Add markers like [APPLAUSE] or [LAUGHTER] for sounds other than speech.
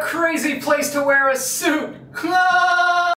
crazy place to wear a suit! [LAUGHS] Ah!